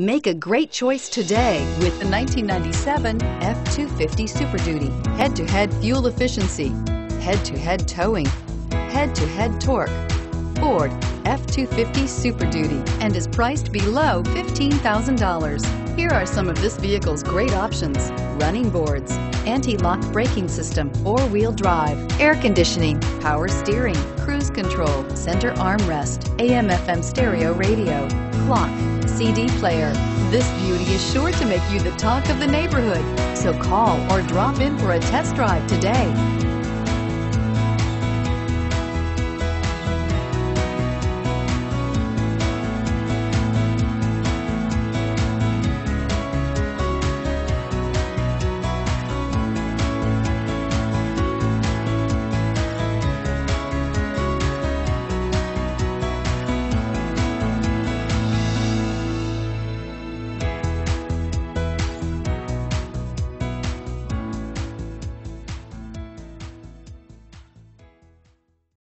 Make a great choice today with the 1997 F-250 Super Duty. Head-to-head fuel efficiency, head-to-head towing, head-to-head torque. Ford F-250 Super Duty and is priced below $15,000. Here are some of this vehicle's great options. Running boards, anti-lock braking system, four-wheel drive, air conditioning, power steering, cruise control, center armrest, AM FM stereo radio, clock, CD player. This beauty is sure to make you the talk of the neighborhood. So call or drop in for a test drive today.